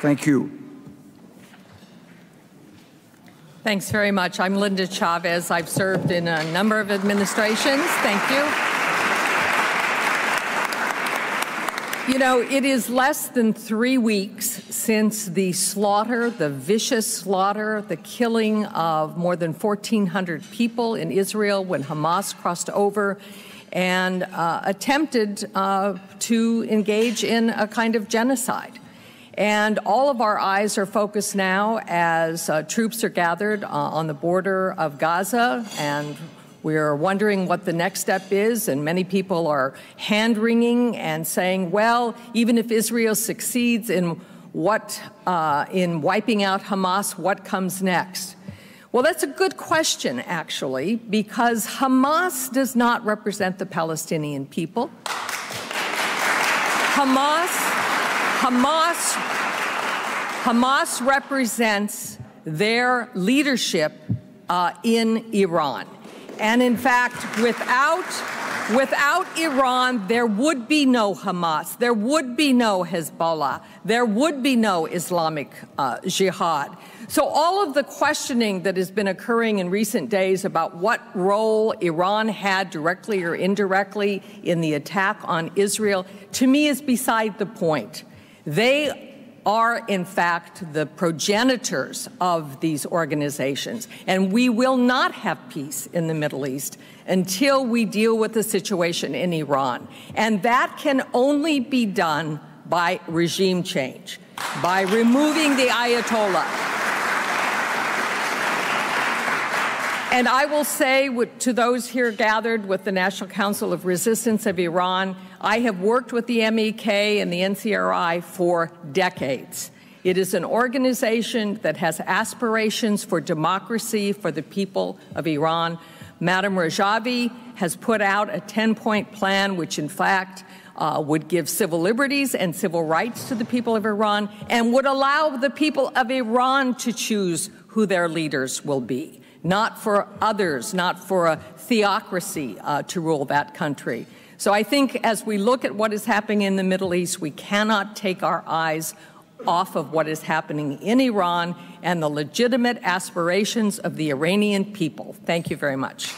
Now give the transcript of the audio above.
Thank you. Thanks very much. I'm Linda Chavez. I've served in a number of administrations. Thank you. You know, it is less than three weeks since the slaughter, the vicious slaughter, the killing of more than 1,400 people in Israel when Hamas crossed over and uh, attempted uh, to engage in a kind of genocide. And all of our eyes are focused now as uh, troops are gathered uh, on the border of Gaza, and we're wondering what the next step is. And many people are hand wringing and saying, well, even if Israel succeeds in what uh, in wiping out Hamas, what comes next? Well, that's a good question, actually, because Hamas does not represent the Palestinian people. Hamas Hamas, Hamas represents their leadership uh, in Iran. And in fact, without, without Iran, there would be no Hamas, there would be no Hezbollah, there would be no Islamic uh, Jihad. So, all of the questioning that has been occurring in recent days about what role Iran had directly or indirectly in the attack on Israel, to me, is beside the point. They are, in fact, the progenitors of these organizations. And we will not have peace in the Middle East until we deal with the situation in Iran. And that can only be done by regime change, by removing the Ayatollah. And I will say to those here gathered with the National Council of Resistance of Iran, I have worked with the MEK and the NCRI for decades. It is an organization that has aspirations for democracy for the people of Iran. Madam Rajavi has put out a 10 point plan, which in fact uh, would give civil liberties and civil rights to the people of Iran and would allow the people of Iran to choose who their leaders will be not for others, not for a theocracy uh, to rule that country. So I think as we look at what is happening in the Middle East, we cannot take our eyes off of what is happening in Iran and the legitimate aspirations of the Iranian people. Thank you very much.